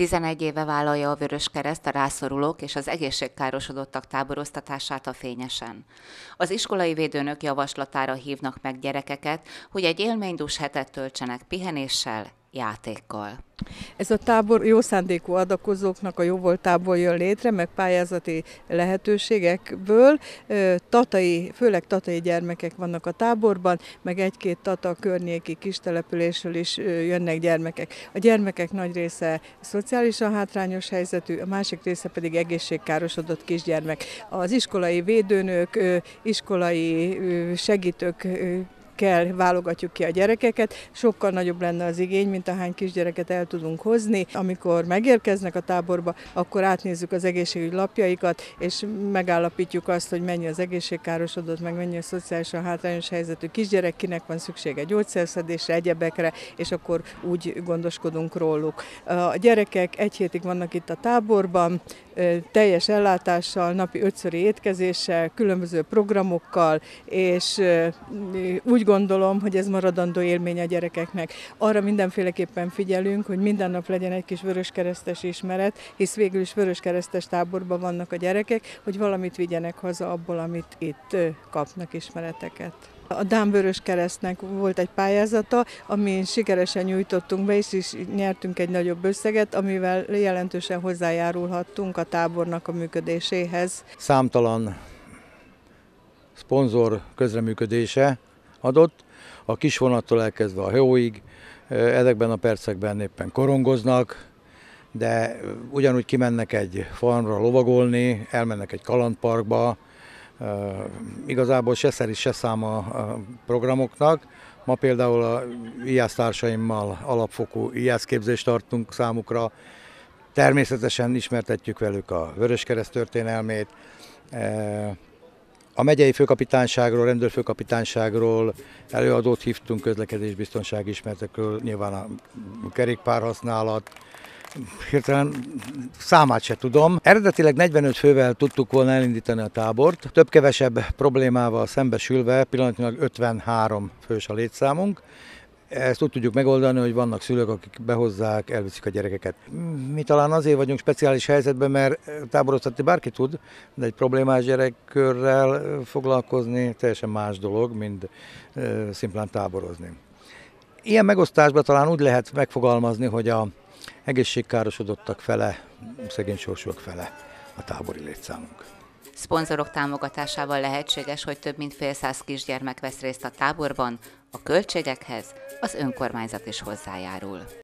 11 éve vállalja a Vörös Kereszt a rászorulók és az egészségkárosodottak táboroztatását a fényesen. Az iskolai védőnök javaslatára hívnak meg gyerekeket, hogy egy élménydús hetet töltsenek pihenéssel, játékkal. Ez a tábor jó szándékú adakozóknak a jóvoltából jön létre, meg pályázati lehetőségekből. Tatai, főleg tatai gyermekek vannak a táborban, meg egy-két tata környéki kistelepülésről is jönnek gyermekek. A gyermekek nagy része szociálisan hátrányos helyzetű, a másik része pedig egészségkárosodott kisgyermek. Az iskolai védőnök, iskolai segítők kell válogatjuk ki a gyerekeket, sokkal nagyobb lenne az igény, mint ahány kisgyereket el tudunk hozni. Amikor megérkeznek a táborba, akkor átnézzük az egészségügy lapjaikat, és megállapítjuk azt, hogy mennyi az egészségkárosodott, meg mennyi a szociálisan hátrányos helyzetű kisgyerek, kinek van szüksége gyógyszerszedésre, egyebekre, és akkor úgy gondoskodunk róluk. A gyerekek egy hétig vannak itt a táborban, teljes ellátással, napi ötszöri étkezéssel, különböző programokkal, és úgy gondolom, hogy ez maradandó élmény a gyerekeknek. Arra mindenféleképpen figyelünk, hogy minden nap legyen egy kis vöröskeresztes ismeret, hisz végül is vöröskeresztes táborban vannak a gyerekek, hogy valamit vigyenek haza abból, amit itt kapnak ismereteket. A Dámvörös Keresztnek volt egy pályázata, amin sikeresen nyújtottunk be, és is nyertünk egy nagyobb összeget, amivel jelentősen hozzájárulhattunk a tábornak a működéséhez. Számtalan szponzor közreműködése adott, a kis vonattól elkezdve a hajóig, ezekben a percekben éppen korongoznak, de ugyanúgy kimennek egy farmra lovagolni, elmennek egy kalandparkba, igazából se szerint se szám a programoknak. Ma például a IASZ társaimmal alapfokú IASZ képzést tartunk számukra. Természetesen ismertetjük velük a Vöröskereszt történelmét, a megyei főkapitányságról, rendőrfőkapitányságról előadót hívtunk közlekedésbiztonsági ismertekről, nyilván a kerékpárhasználat, hirtelen számát se tudom. Eredetileg 45 fővel tudtuk volna elindítani a tábort, több-kevesebb problémával szembesülve pillanatnyilag 53 fős a létszámunk. Ezt úgy tudjuk megoldani, hogy vannak szülők, akik behozzák, elviszik a gyerekeket. Mi talán azért vagyunk speciális helyzetben, mert táboroztatni bárki tud, de egy problémás gyerekkörrel foglalkozni teljesen más dolog, mint szimplán táborozni. Ilyen megosztásban talán úgy lehet megfogalmazni, hogy a egészségkárosodottak fele, szegény sorsúak fele a tábori létszámunk. Szponzorok támogatásával lehetséges, hogy több mint fél száz kisgyermek vesz részt a táborban, a költségekhez az önkormányzat is hozzájárul.